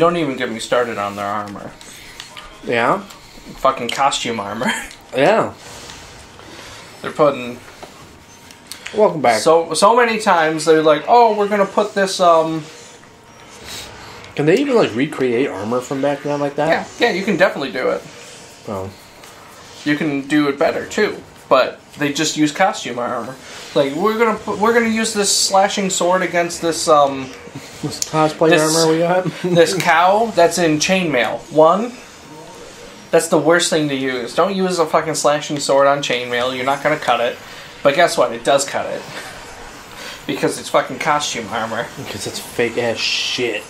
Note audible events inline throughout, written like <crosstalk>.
don't even get me started on their armor. Yeah. Fucking costume armor. <laughs> Yeah. They're putting Welcome back. so so many times they're like, oh, we're gonna put this um Can they even like recreate armor from back then like that? yeah yeah you can definitely do it. Oh. You can do it better too, but they just use costume armor. Like we're gonna put, we're gonna use this slashing sword against this um This cosplay This- armor we got. <laughs> this cow that's in chainmail. One, that's the worst thing to use. Don't use a fucking slashing sword on chainmail. You're not gonna cut it. But guess what? It does cut it. <laughs> Because it's fucking costume armor. Because it's fake ass shit.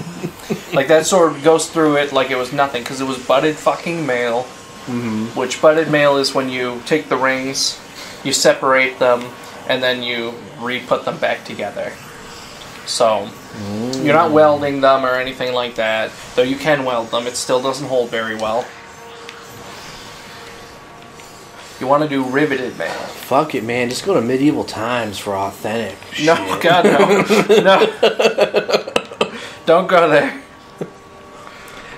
Like that sword goes through it like it was nothing because it was butted fucking mail. Mm-hmm. Which butted mail is when you take the rings, you separate them, and then you re-put them back together. So you're not welding them or anything like that. Though you can weld them, it still doesn't hold very well. You want to do riveted mail. Fuck it, man. Just go to medieval times for authentic. No, shit. God, no, <laughs> no. Don't go there.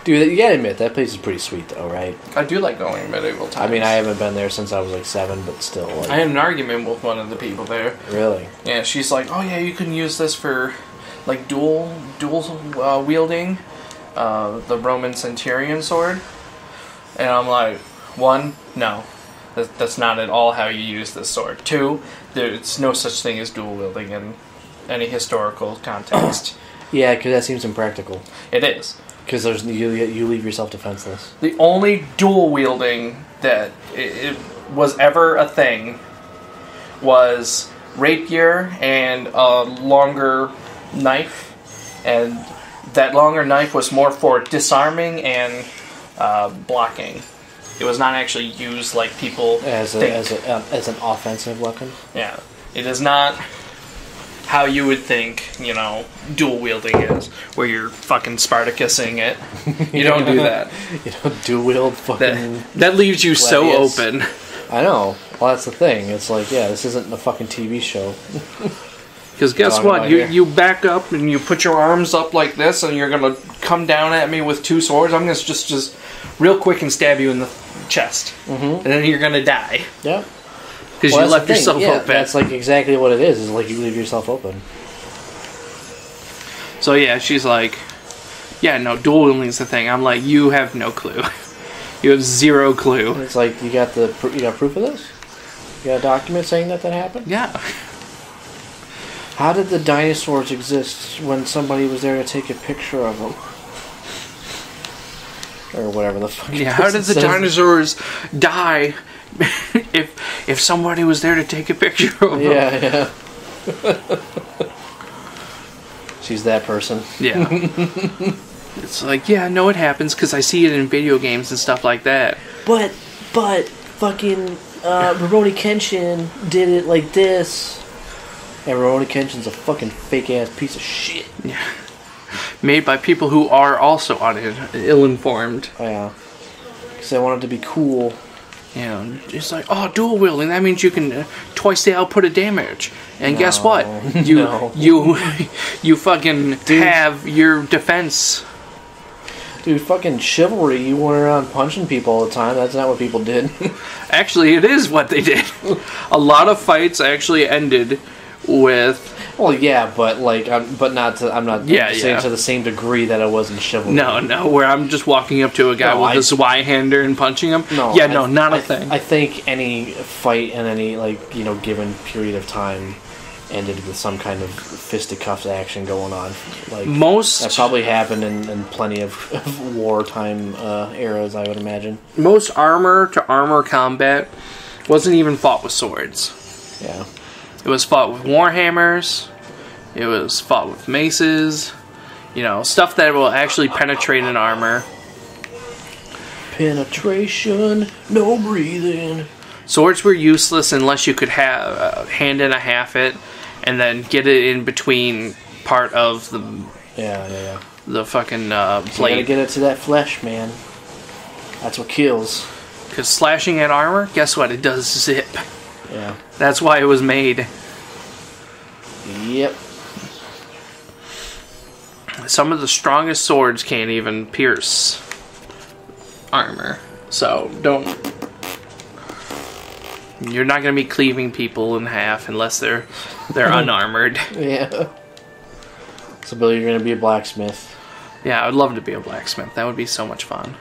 Dude, you gotta admit that place is pretty sweet, though, right? I do like going medieval times. I mean, I haven't been there since I was like seven, but still, like, I had an argument with one of the people there. really. Yeah, she's like, "Oh yeah, you can use this for like dual dual uh, wielding uh, the Roman centurion sword." And I'm like, one, no, that, that's not at all how you use this sword. Two, there's no such thing as dual wielding in any historical context. <coughs> Yeah, because that seems impractical. it is. Because there's you you leave yourself defenseless. The only dual wielding that it, it was ever a thing was rapier and a longer knife, and that longer knife was more for disarming and uh, blocking. It was not actually used like people As a, think. as a um, as an offensive weapon. yeah, it is not how you would think. You know, dual wielding is where you're fucking Spartacusing it. <laughs> You don't do that. You don't dual wield fucking. That, that leaves you so open. I know. Well, that's the thing. It's like, yeah, this isn't a fucking TV show. <laughs> Because guess what? You here. you back up and you put your arms up like this, and you're gonna come down at me with two swords. I'm gonna just just real quick and stab you in the chest, mm-hmm. and then you're gonna die Yeah. Because Well, you that's left yourself yeah, open. That's like exactly what it is. Is like you leave yourself open. So yeah, she's like, "Yeah, no, dual is the thing." I'm like, "You have no clue. <laughs> you have zero clue." It's like you got the you got proof of this. You got a document saying that that happened. Yeah, How did the dinosaurs exist when somebody was there to take a picture of them? Or whatever the fuck. yeah. How did the says. dinosaurs die? <laughs> if if somebody was there to take a picture of them? Yeah, yeah. She's that person. Yeah. <laughs> it's like, yeah, no, it happens because I see it in video games and stuff like that. But, but, fucking, uh, Rurouni Kenshin did it like this. And Rurouni Kenshin's a fucking fake ass piece of shit. Yeah. Made by people who are also on it, ill-informed. Oh, yeah. Because they wanted to be cool. You know, it's like, oh, dual wielding. That means you can uh, twice the output of damage. And guess what? <laughs> You No. you <laughs> you fucking have your defense. Dude, fucking chivalry, you went around punching people all the time. That's not what people did. <laughs> Actually, it is what they did. A lot of fights actually ended with well, yeah, but, like, I'm, but not to, I'm not Yeah, saying yeah. to the same degree that I was in chivalry. no, no, where I'm just walking up to a guy No, with I- this Y hander and punching him. No, yeah, I- no, not a I- thing. I think any fight in any like you know given period of time ended with some kind of fisticuffs action going on. Like most that probably happened in, in plenty of, of wartime uh, eras, I would imagine. most armor to armor combat wasn't even fought with swords. Yeah, It was fought with warhammers. It was fought with maces. You know, stuff that will actually penetrate an armor. penetration, no breathing. Swords were useless unless you could have uh, hand and a half it, and then get it in between part of the Yeah, yeah, yeah. the fucking uh, You gotta get it to that flesh, man. That's what kills. Because slashing at armor, guess what? It does zip. Yeah. That's why it was made. Yep. Some of the strongest swords can't even pierce armor. So don't. You're not going to be cleaving people in half unless they're they're <laughs> unarmored. Yeah. So, Billy, you're gonna be a blacksmith. Yeah, I would love to be a blacksmith. That would be so much fun.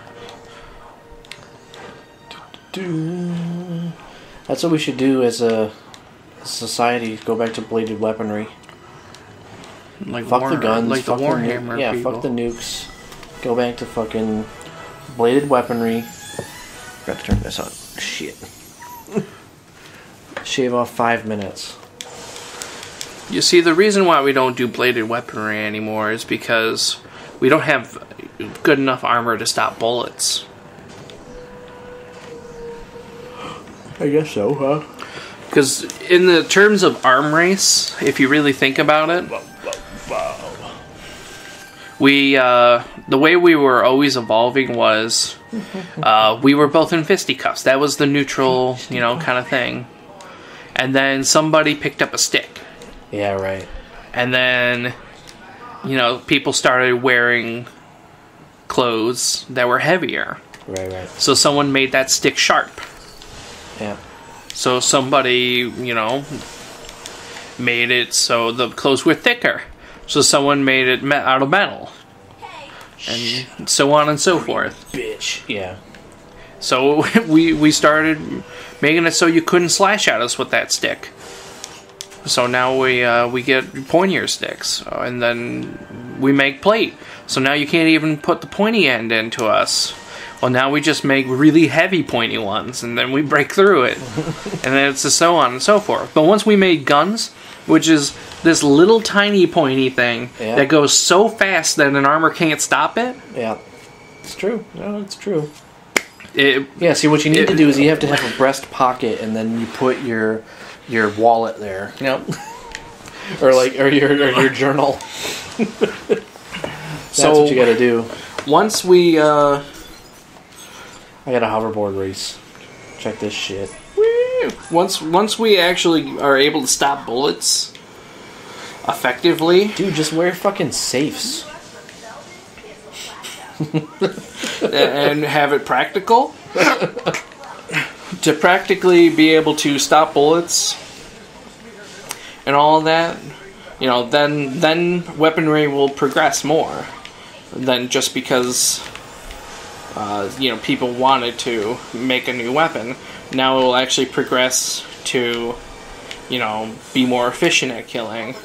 That's what we should do as a society. Go back to bladed weaponry. Like Fuck war, the guns. like fuck the nu- Warhammer. yeah, people. fuck the nukes. Go back to fucking bladed weaponry. Forgot to turn this on. Shit. <laughs> Shave off five minutes. You see, the reason why we don't do bladed weaponry anymore is because we don't have good enough armor to stop bullets. I guess so, huh? Because in the terms of arm race, if you really think about it, we uh, the way we were always evolving was <laughs> uh, we were both in fisticuffs. That was the neutral, you know, kind of thing. And then somebody picked up a stick, Yeah, right. and then you know people started wearing clothes that were heavier. Right, right. So someone made that stick sharp. Yeah. So somebody, you know, made it so the clothes were thicker. So someone made it me- out of metal. And so on and so forth. Bitch. Yeah. So <laughs> we we started making it so you couldn't slash at us with that stick. So now we uh, we get pointier sticks, uh, and then we make plate. So now you can't even put the pointy end into us. Well, now we just make really heavy pointy ones, and then we break through it, <laughs> and then it's a so on and so forth. But once we made guns, which is this little tiny pointy thing Yeah. that goes so fast that an armor can't stop it, Yeah. It's true. No, it's true. it Yeah, see what you need It- to do is you have to have a breast pocket and then you put your your wallet there. you <laughs> know. Or like or your or your journal. <laughs> That's So- what you gotta do. Once we uh, I got a hoverboard race. Check this shit. Once once we actually are able to stop bullets effectively, Dude, just wear fucking safes. and have it practical, to practically be able to stop bullets and all of that, you know, then then weaponry will progress more than just because uh, you know people wanted to make a new weapon. Now it will actually progress to you know be more efficient at killing.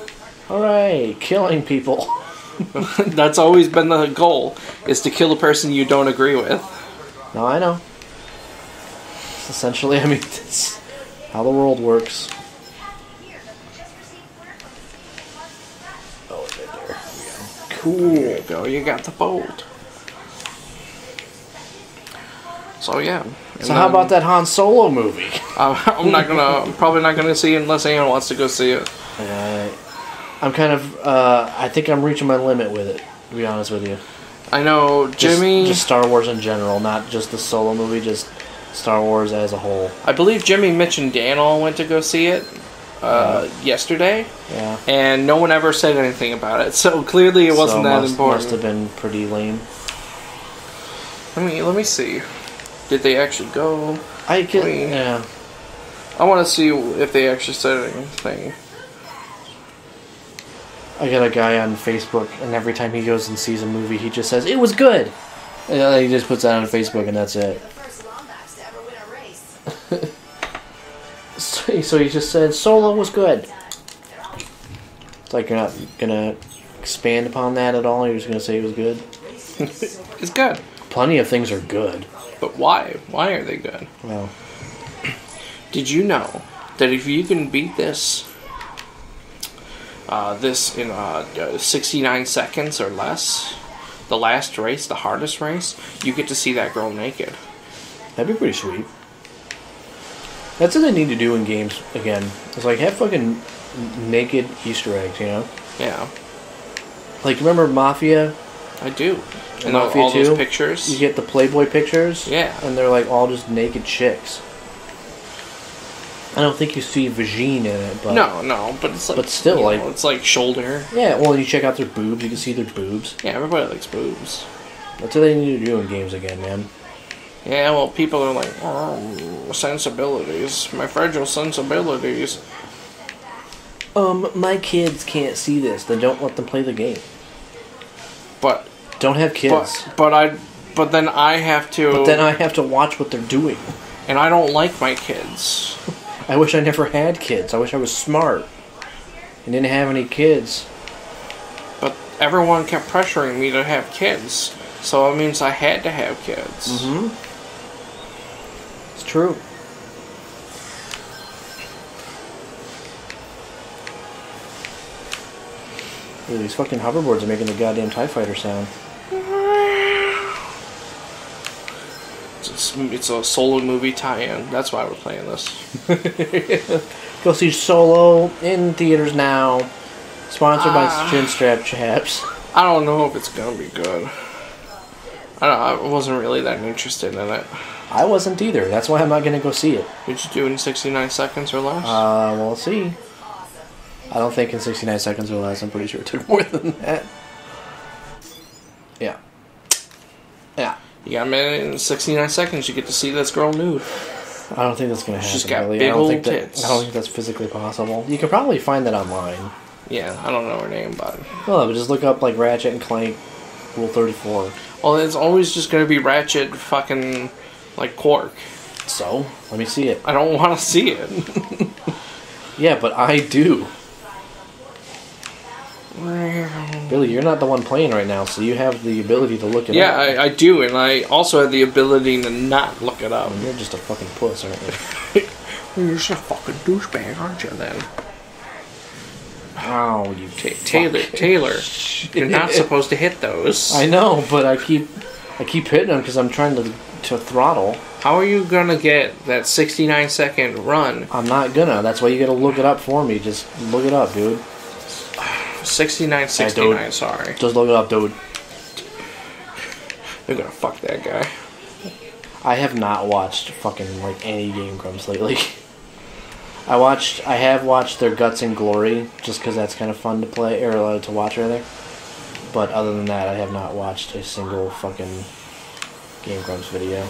Alright, killing people. <laughs> <laughs> That's always been the goal: is to kill a person you don't agree with. No, I know. It's essentially, <laughs> I mean, it's how the world works. Oh, right there. Cool. There you go. You got the bolt. So yeah. So how about that Han Solo movie? <laughs> I'm not gonna. I'm probably not gonna see it unless anyone wants to go see it. Uh, I'm kind of. Uh, I think I'm reaching my limit with it. To be honest with you, I know just, Jimmy. just Star Wars in general, not just the Solo movie, just Star Wars as a whole. I believe Jimmy, Mitch, and Dan all went to go see it uh, yesterday, Yeah. and no one ever said anything about it. <laughs> So clearly, it wasn't So that must, important. Must have been pretty lame. Let me let me see. Did they actually go? I can. Wait. Yeah. I want to see if they actually said anything. I got a guy on Facebook, and every time he goes and sees a movie, he just says it was good. And then he just puts that on Facebook, and that's it. First Lombax to ever win a race. <laughs> So so he just said Solo was good. It's like you're not gonna expand upon that at all. You're just gonna say it was good. <laughs> It's good, Plenty of things are good. But why? Why are they good? Well, Did you know that if you can beat this, uh, this in uh, uh, 69 seconds or less, the last race, the hardest race, you get to see that girl naked. that'd be pretty sweet. That's what they need to do in games again. It's like have fucking naked Easter eggs, you know? Yeah, Like remember Mafia? I do. And Mafia all those pictures. You get the Playboy pictures. Yeah. And they're like all just naked chicks. I don't think you see vagine in it, but no, no, but it's like, But still, like- know, it's like shoulder. Yeah, well, you check out their boobs. You can see their boobs. Yeah, everybody likes boobs. That's what they need to do in games again, man. Yeah, well, people are like, oh, sensibilities, my fragile sensibilities. Um, my kids can't see this. Then don't let them play the game. But, Don't have kids. but, but I, but then I have to, But then I have to watch what they're doing. and I don't like my kids. <laughs> I wish I never had kids. I wish I was smart and didn't have any kids. But everyone kept pressuring me to have kids, so it means I had to have kids. Mm-hmm. It's true. Ooh, these fucking hoverboards are making the goddamn TIE fighter sound. It's, it's a solo movie tie-in. That's why we're playing this. <laughs> Go see Solo in theaters now. Sponsored Ah. by Chinstrap Chaps. I don't know if it's gonna be good. I don't. I wasn't really that interested in it. I wasn't either. That's why I'm not gonna go see it. Did you do in 69 seconds or less? Uh, we'll see. I don't think in 69 seconds or less. I'm pretty sure it took more than that. Yeah. Yeah. you got a minute and 69 seconds. You get to see this girl nude. I don't think that's gonna happen. She's got really. big I don't old think that, tits. I don't think that's physically possible. You could probably find that online. Yeah, I don't know her name, but Well, but just look up like Ratchet and Clank Rule 34. well, it's always just gonna be Ratchet, fucking like Quark. So let me see it. I don't want to see it. <laughs> Yeah, but I do. Billy, you're not the one playing right now, so you have the ability to look it yeah, up. I, I do, and I also have the ability to not look it up. You're just a fucking puss, aren't you? <laughs> You're just a fucking douchebag, aren't you? Then Oh, you Ta Taylor, Taylor, <laughs> you're not supposed to hit those. I know, but I keep, I keep hitting them because I'm trying to to throttle. How are you gonna get that 69 second run? I'm not gonna. That's why you gotta look it up for me. Just look it up, dude. 69, 69. Sorry, Just look it up, dude. they're gonna fuck that guy. I have not watched fucking like any Game Grumps lately. I watched. I have watched their Guts and Glory just because that's kind of fun to play or uh, to watch rather. But other than that, I have not watched a single fucking Game Grumps video.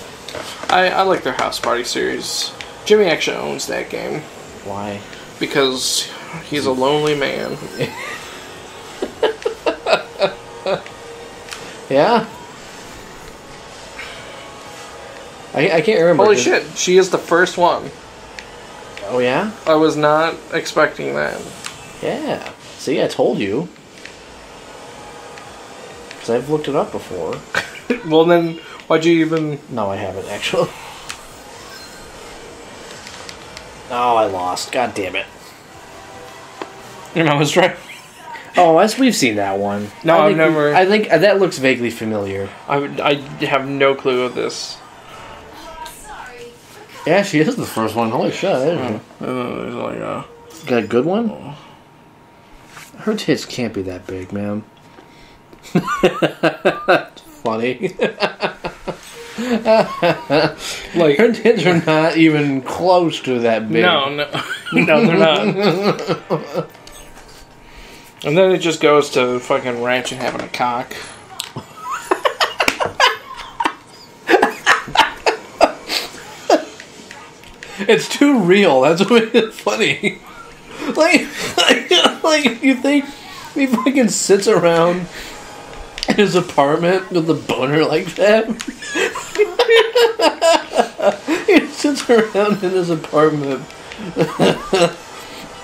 I, I like their House Party series. Jimmy actually owns that game Why? because he's a lonely man. <laughs> Yeah. I, I can't remember. Holy shit, she is the first one. Oh yeah. I was not expecting that. Yeah. See, I told you. Because I've looked it up before. <laughs> Well, then, why'd you even. No, I haven't actually. <laughs> Oh, I lost. God damn it. I was right. Oh, as we've seen that one. No, I I've think we- never- I think uh, that looks vaguely familiar. I, would- I have no clue of this. Sorry. Yeah, she is the first one. Holy shit! That Uh, there's like a. Got a good one. Her tits can't be that big, man. <laughs> Funny. <laughs> Like, Her tits are not even close to that big. no, no, <laughs> no, they're not. And then it just goes to fucking ranch and having a cock. It's too real. That's what makes it <laughs> funny. Like, like, like you think he fucking sits around in his apartment with a boner like that? <laughs> he sits around in his apartment <laughs>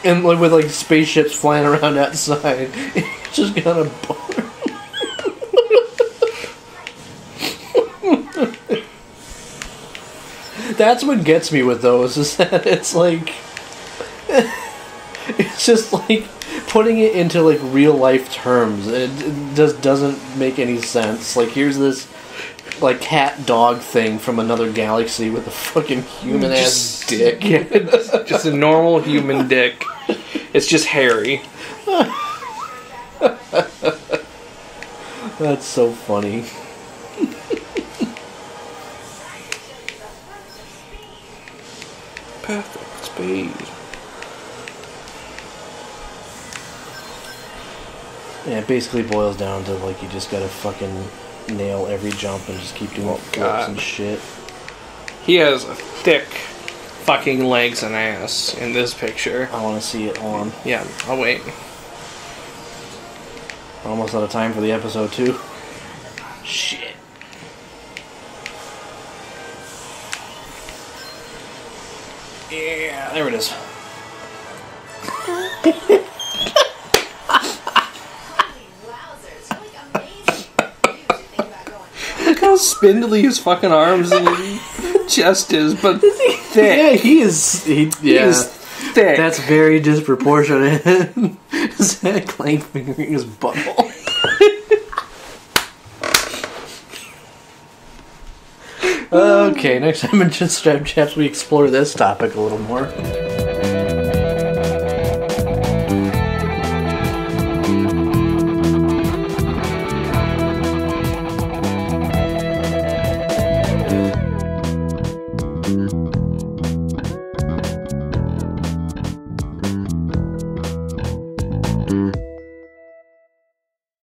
and like with like spaceships flying around outside. <laughs> He's just got a boner. That's what gets me with those is that it's like <laughs> it's just like putting it into like real life terms. It, it just doesn't make any sense. Like here's this like cat dog thing from another galaxy with a fucking human ass dick. <laughs> Just a normal human dick. It's just hairy. <laughs> That's so funny. Perfect. Speed. Yeah, it basically boils down to like you just gotta fucking nail every jump and just keep doing Oh, flips God. and shit. He has a thick fucking legs and ass in this picture. I want to see it. On. Yeah, I'll wait. Almost out of time for the episode too. Shit. Yeah, there it is. Wowzers, amazing. You should think about going. Look how spindly his fucking arms and chest is, but <laughs> Yeah, thick. he is. He, He yeah, is thick. that's very disproportionate. <laughs> Zach Clank fingering his butthole. <laughs> okay, next time in Chinstrap Chaps, we explore this topic a little more.